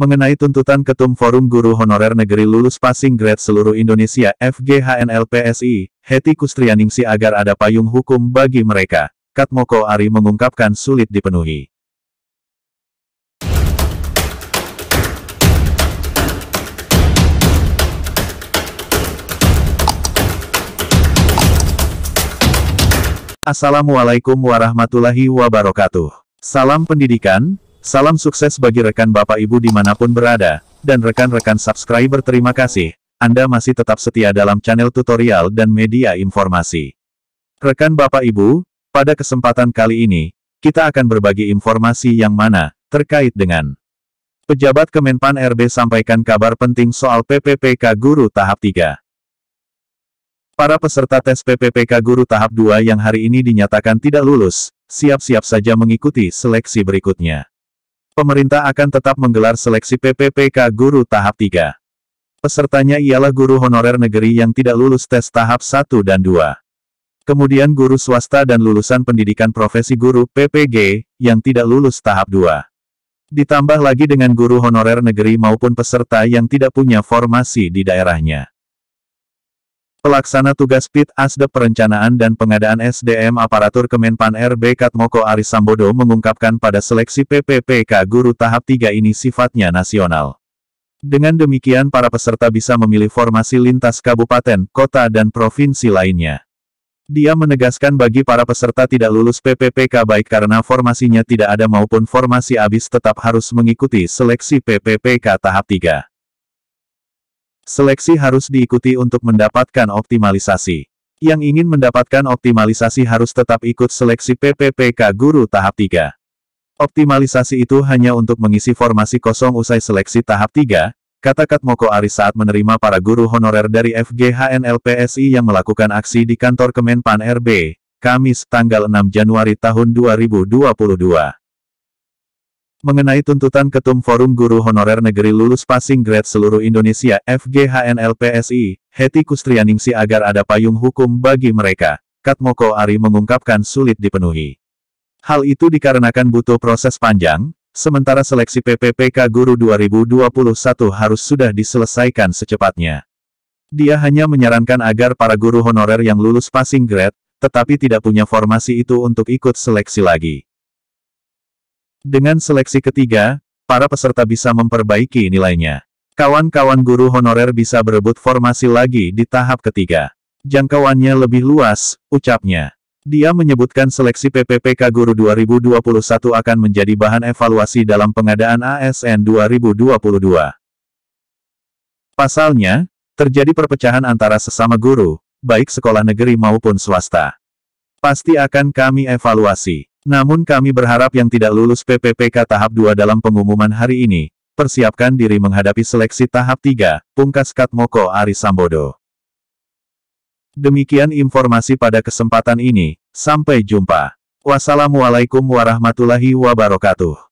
Mengenai tuntutan Ketum Forum Guru Honorer Negeri Lulus Passing Grade Seluruh Indonesia FGHNLPSI, Heti Kustrianingsi agar ada payung hukum bagi mereka, Katmoko Ari mengungkapkan sulit dipenuhi. Assalamualaikum warahmatullahi wabarakatuh. Salam pendidikan, salam sukses bagi rekan Bapak Ibu di mana pun berada, dan rekan-rekan subscriber terima kasih, Anda masih tetap setia dalam channel tutorial dan media informasi. Rekan Bapak Ibu, pada kesempatan kali ini, kita akan berbagi informasi yang mana, terkait dengan Pejabat Kemenpan RB sampaikan kabar penting soal PPPK Guru Tahap 3. Para peserta tes PPPK Guru tahap 2 yang hari ini dinyatakan tidak lulus, siap-siap saja mengikuti seleksi berikutnya. Pemerintah akan tetap menggelar seleksi PPPK Guru tahap 3. Pesertanya ialah guru honorer negeri yang tidak lulus tes tahap 1 dan 2. Kemudian guru swasta dan lulusan pendidikan profesi guru PPG, yang tidak lulus tahap 2. Ditambah lagi dengan guru honorer negeri maupun peserta yang tidak punya formasi di daerahnya. Pelaksana tugas PIT Asdep Perencanaan dan Pengadaan SDM Aparatur Kemenpan RB Katmoko Aris Sambodo mengungkapkan pada seleksi PPPK Guru tahap 3 ini sifatnya nasional. Dengan demikian para peserta bisa memilih formasi lintas kabupaten, kota dan provinsi lainnya. Dia menegaskan bagi para peserta tidak lulus PPPK baik karena formasinya tidak ada maupun formasi habis tetap harus mengikuti seleksi PPPK tahap 3. Seleksi harus diikuti untuk mendapatkan optimalisasi. Yang ingin mendapatkan optimalisasi harus tetap ikut seleksi PPPK Guru tahap 3. Optimalisasi itu hanya untuk mengisi formasi kosong usai seleksi tahap 3, kata Katmoko Aris saat menerima para guru honorer dari FGHNLPSI yang melakukan aksi di kantor Kemenpan RB, Kamis, tanggal 6 Januari tahun 2022. Mengenai tuntutan Ketum Forum Guru Honorer Negeri Lulus Passing Grade Seluruh Indonesia FGHNLPSI, Heti Kustrianingsi agar ada payung hukum bagi mereka, Katmoko Ari mengungkapkan sulit dipenuhi. Hal itu dikarenakan butuh proses panjang, sementara seleksi PPPK Guru 2021 harus sudah diselesaikan secepatnya. Dia hanya menyarankan agar para guru honorer yang lulus passing grade, tetapi tidak punya formasi itu untuk ikut seleksi lagi. Dengan seleksi ketiga, para peserta bisa memperbaiki nilainya. Kawan-kawan guru honorer bisa berebut formasi lagi di tahap ketiga. Jangkauannya lebih luas, ucapnya. Dia menyebutkan seleksi PPPK Guru 2021 akan menjadi bahan evaluasi dalam pengadaan ASN 2022. Pasalnya, terjadi perpecahan antara sesama guru, baik sekolah negeri maupun swasta. Pasti akan kami evaluasi. Namun kami berharap yang tidak lulus PPPK tahap 2 dalam pengumuman hari ini, persiapkan diri menghadapi seleksi tahap 3, pungkas Katmoko Ari Sambodo. Demikian informasi pada kesempatan ini, sampai jumpa. Wassalamualaikum warahmatullahi wabarakatuh.